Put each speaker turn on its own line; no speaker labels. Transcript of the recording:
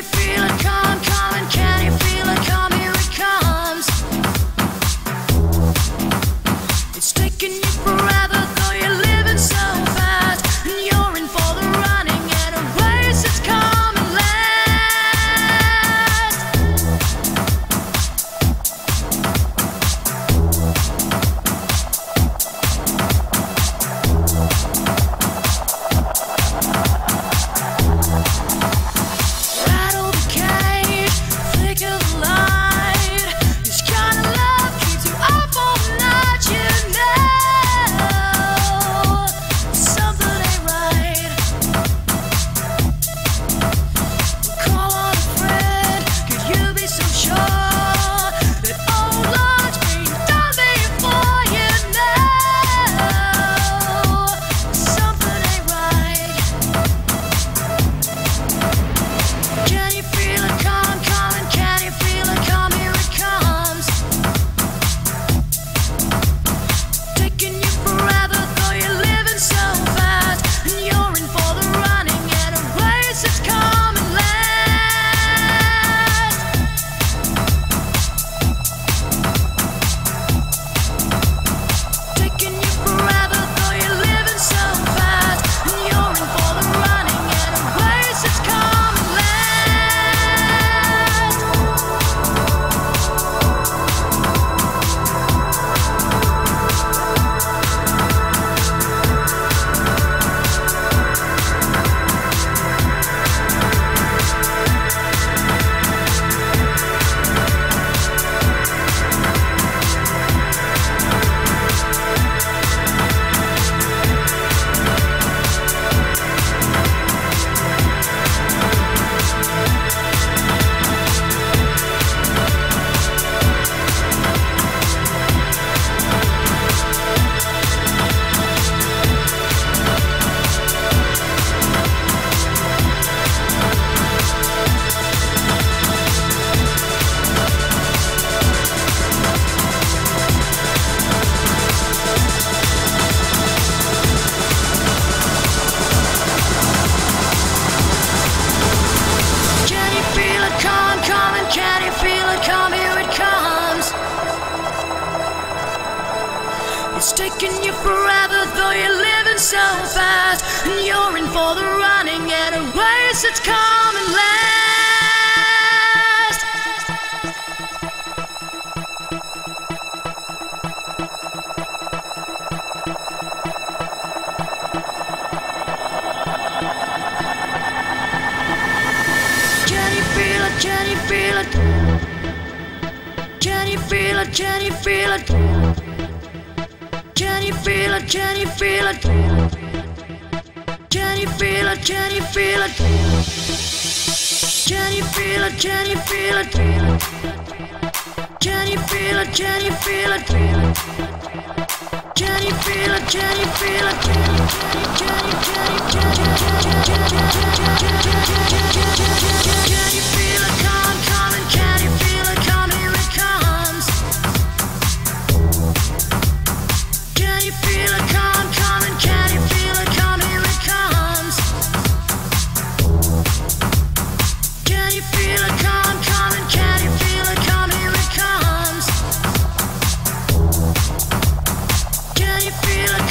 you feeling? It's taking you forever, though you're living so fast. And you're in for the running at a race that's coming last. Can you feel it? Can you feel it? Can you feel it? Can you feel it? Can you feel it? Can you feel it? Can you feel it? Can you feel it? Can you feel it? Can you feel it? Can you feel it? Can you feel it? Can you feel it? Can you feel it? Can you can you you feel